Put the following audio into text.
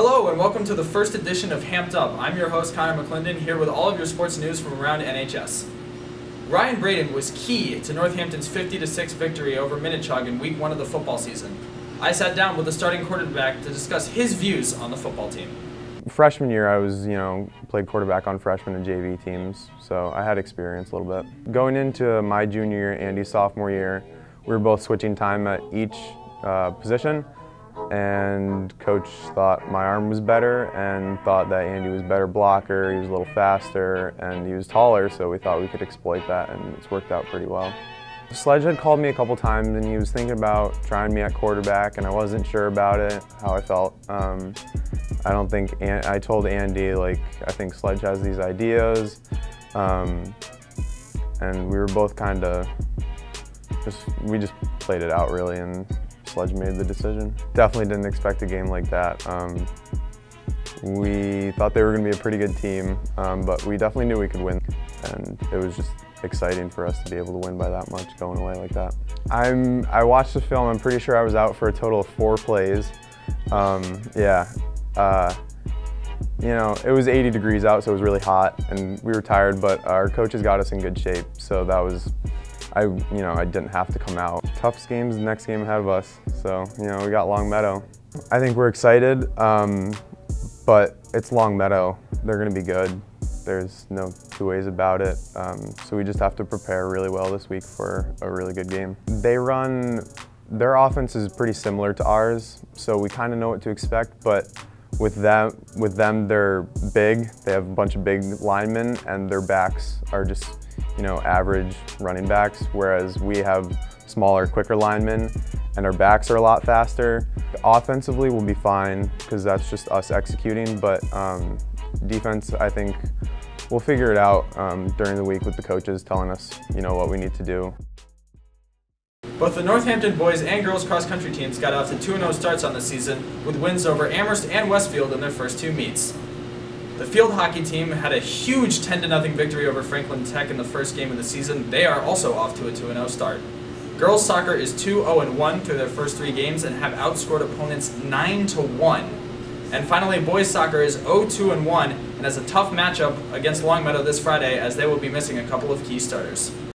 Hello and welcome to the first edition of Hamped Up. I'm your host Connor McClendon here with all of your sports news from around NHS. Ryan Bredin was key to Northampton's 50 6 victory over Minnechaug in week 1 of the football season. I sat down with the starting quarterback to discuss his views on the football team. Freshman year, I was, you know, played quarterback on freshman and JV teams, so I had experience a little bit. Going into my junior year, Andy's sophomore year, we were both switching time at each uh, position, and coach thought my arm was better and thought that Andy was better blocker, he was a little faster, and he was taller, so we thought we could exploit that, and it's worked out pretty well. Sledge had called me a couple times and he was thinking about trying me at quarterback and I wasn't sure about it, how I felt. Um, I don't think, I told Andy like, I think Sledge has these ideas um, and we were both kind of, just, we just played it out really and Sledge made the decision. Definitely didn't expect a game like that. Um, we thought they were going to be a pretty good team, um, but we definitely knew we could win. And it was just exciting for us to be able to win by that much going away like that. I'm, I watched the film, I'm pretty sure I was out for a total of four plays. Um, yeah, uh, you know, it was 80 degrees out, so it was really hot, and we were tired, but our coaches got us in good shape, so that was I, you know, I didn't have to come out. Toughest game's the next game ahead of us, so, you know, we got Longmeadow. I think we're excited, um, but it's Longmeadow. They're going to be good. There's no two ways about it. Um, so we just have to prepare really well this week for a really good game. They run, their offense is pretty similar to ours, so we kind of know what to expect, but with them, with them, they're big. They have a bunch of big linemen, and their backs are just you know, average running backs, whereas we have smaller, quicker linemen, and our backs are a lot faster. Offensively, we'll be fine because that's just us executing, but um, defense, I think we'll figure it out um, during the week with the coaches telling us, you know, what we need to do. Both the Northampton boys and girls cross country teams got off to 2-0 starts on the season with wins over Amherst and Westfield in their first two meets. The field hockey team had a huge 10-0 victory over Franklin Tech in the first game of the season. They are also off to a 2-0 start. Girls soccer is 2-0-1 through their first three games and have outscored opponents 9-1. And finally, boys soccer is 0-2-1 and has a tough matchup against Longmeadow this Friday as they will be missing a couple of key starters.